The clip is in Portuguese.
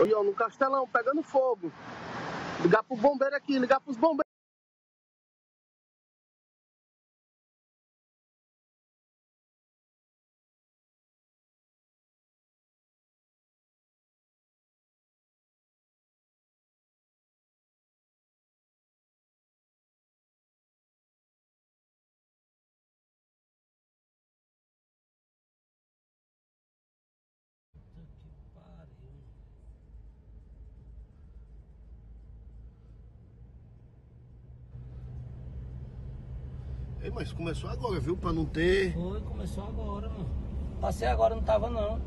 Aí, ó, no castelão, pegando fogo. Ligar pro bombeiro aqui, ligar pros bombeiros. Ei, mas começou agora, viu? Pra não ter. Foi, começou agora, mano. Passei agora, não tava não.